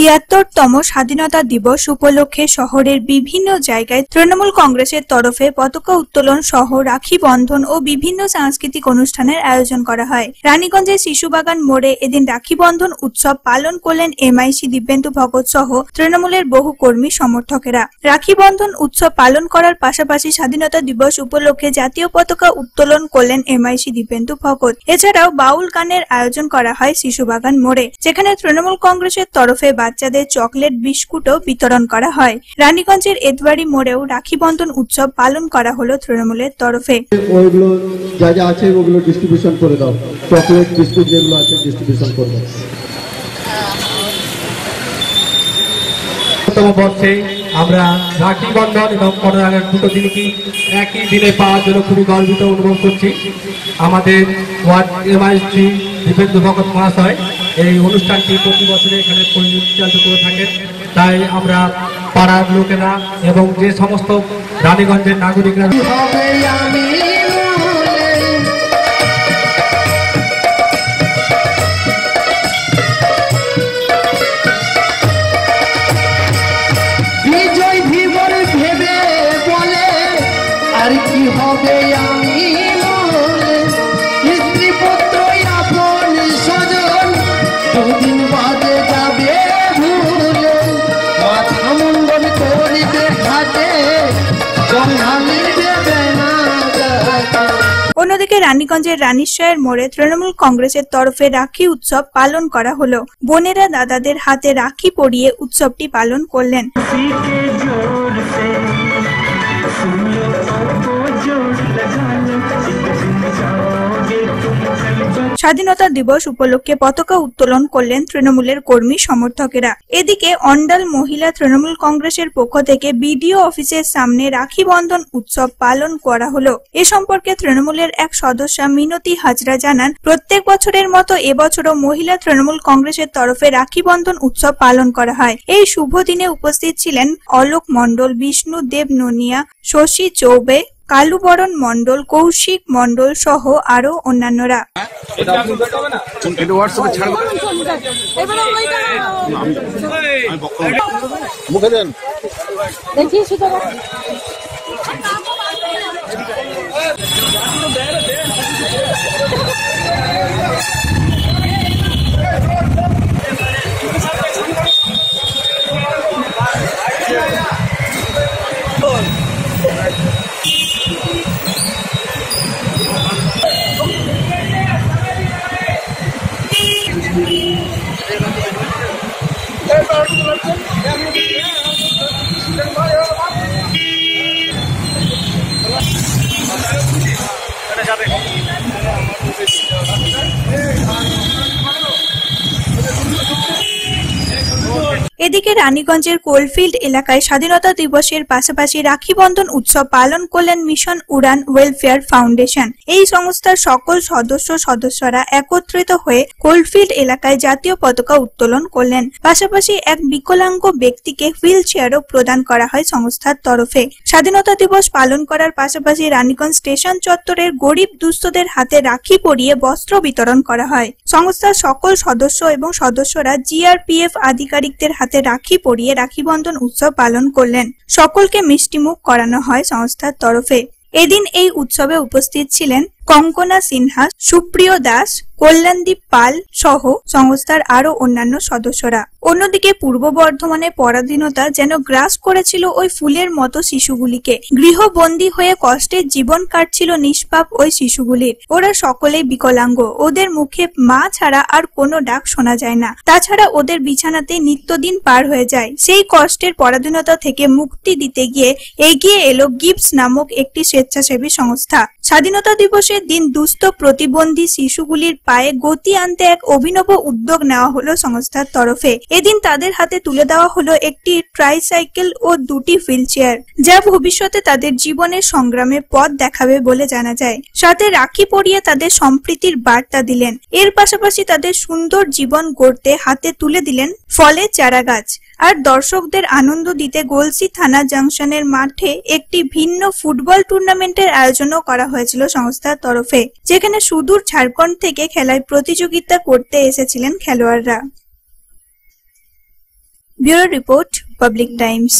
তিয়াত্তরতম স্বাধীনতা দিবস উপলক্ষে শহরের বিভিন্ন জায়গায় তৃণমূল কংগ্রেসের তরফে পতাকা উত্তোলন, সহ রাখি বন্ধন ও বিভিন্ন সাংস্কৃতিক অনুষ্ঠানের আয়োজন করা হয়। রানীগঞ্জের শিশুবাগান মোড়ে এদিন রাখি বন্ধন উৎসব পালন করলেন এম এমআইসি দিব্যেন্দু ভগৎ সহ তৃণমূলের বহু কর্মী সমর্থকেরা। রাখি বন্ধন উৎসব পালন করার পাশাপাশি স্বাধীনতা দিবস উপলক্ষে জাতীয় পতাকা উত্তোলন করলেন এমআইসি দিব্যেন্দু ভগৎ। এছাড়াও বাউল গানের আয়োজন করা হয় শিশুবাগান মোড়ে, যেখানে তৃণমূল কংগ্রেসের তরফে বাচ্চাদের চকলেট বিস্কুটও বিতরণ করা হয়। রানীগঞ্জের এদবাড়ি মোড়েও রাখি বন্ধন উৎসব পালন করা হলো তৃণমূলের তরফে। ওইগুলো যা যা আছে ওগুলো ডিস্ট্রিবিউশন করে দাও। চকলেট বিস্কুট যেগুলো আছে ডিস্ট্রিবিউশন করে দাও। বর্ষে আমরা রাখি বন্ধন এবং করোনার দুটো দিনকে একই দিনে পাওয়ার জন্য খুবই গর্বিত অনুভব করছি। আমাদের ওয়ার্ড এমআইসি দীপেন্দ্র ভগত মহাশয় এই অনুষ্ঠানটি প্রতি বছরে এখানে পরিচালিত করে থাকেন। তাই আমরা পাড়ার লোকেরা এবং যে সমস্ত রানীগঞ্জের নাগরিকরা আর কি হবে আমি রানীগঞ্জের রানীশ্বরের মোড়ে তৃণমূল কংগ্রেসের তরফে রাখি উৎসব পালন করা হলো। বোনেরা দাদাদের হাতে রাখি পরিয়ে উৎসবটি পালন করলেন। স্বাধীনতা দিবস উপলক্ষে পতাকা উত্তোলন করলেন তৃণমূলের কর্মী সমর্থকেরা। এদিকে অন্ডাল মহিলা তৃণমূল কংগ্রেসের পক্ষ থেকে বিডিও অফিসের সামনে রাখি বন্ধন উৎসব পালন করা হলো। এ সম্পর্কে তৃণমূলের এক সদস্যা মিনতি হাজরা জানান, প্রত্যেক বছরের মতো এবছরও মহিলা তৃণমূল কংগ্রেসের তরফে রাখি বন্ধন উৎসব পালন করা হয়। এই শুভ দিনে উপস্থিত ছিলেন অলোক মণ্ডল, বিষ্ণু দেব ননিয়া, শশী চৌবে কালুবরণ মণ্ডল কৌশিক মণ্ডল সহ আরও অন্যান্যরা। এদিকে রানীগঞ্জের কোলফিল্ড এলাকায় স্বাধীনতা দিবসের পাশাপাশি রাখি বন্ধন উৎসব পালন করলেন মিশন উড়ান ওয়েলফেয়ার ফাউন্ডেশন। এই সংস্থার সকল সদস্য সদস্যরা একত্রিত হয়ে কোলফিল্ড এলাকায় জাতীয় পতাকা উত্তোলন করলেন। পাশাপাশি এক বিকলাঙ্গ ব্যক্তিকে হুইল চেয়ারও প্রদান করা হয় সংস্থার তরফে। স্বাধীনতা দিবস পালন করার পাশাপাশি রানীগঞ্জ স্টেশন চত্বরের গরিব দুস্থদের হাতে রাখি পরিয়ে বস্ত্র বিতরণ করা হয়। সংস্থার সকল সদস্য এবং সদস্যরা জিআরপিএফ আধিকারিকদের হাতে রাখি পরিয়ে রাখি বন্ধন উৎসব পালন করলেন। সকলকে মিষ্টিমুখ করানো হয় সংস্থার তরফে। এদিন এই উৎসবে উপস্থিত ছিলেন কঙ্কনা সিনহা, সুপ্রিয় দাস, কল্যাণদীপ পাল সহ সংস্থার আরও অন্যান্য সদস্যরা। অন্যদিকে পূর্ব বর্ধমানে পরাধীনতা যেন গ্রাস করেছিল ওই ফুলের মতো শিশুগুলিকে। গৃহবন্দী হয়ে কষ্টের জীবন কাটছিল নিষ্পাপ ওই শিশুগুলির ওরা সকলেই বিকলাঙ্গ। ওদের মুখে মা ছাড়া আর কোনো ডাক শোনা যায় না। তাছাড়া ওদের বিছানাতে নিত্যদিন পার হয়ে যায়। সেই কষ্টের পরাধীনতা থেকে মুক্তি দিতে গিয়ে এগিয়ে এলো গিপস নামক একটি স্বেচ্ছাসেবী সংস্থা। স্বাধীনতা দিবসের দিন দুস্থ প্রতিবন্ধী শিশুগুলির পায়ে গতি আনতে এক অভিনব উদ্যোগ নেওয়া হলো সংস্থার তরফে। এদিন তাদের হাতে তুলে দেওয়া হলো একটি ট্রাইসাইকেল ও দুটি হুইল চেয়ার যা ভবিষ্যতে তাদের জীবনের সংগ্রামে পথ দেখাবে বলে জানা যায়। সাথে রাখি পরিয়ে তাদের সম্প্রীতির বার্তা দিলেন। এর পাশাপাশি তাদের সুন্দর জীবন গড়তে হাতে তুলে দিলেন ফলে চারা গাছ আর দর্শকদের আনন্দ দিতে গোলসি থানা জাংশনের মাঠে একটি ভিন্ন ফুটবল টুর্নামেন্টের আয়োজনও করা হয়েছিল সংস্থার তরফে, যেখানে সুদূর ঝাড়খণ্ড থেকে খেলায় প্রতিযোগিতা করতে এসেছিলেন খেলোয়াড়রা। Bureau report, Public Times.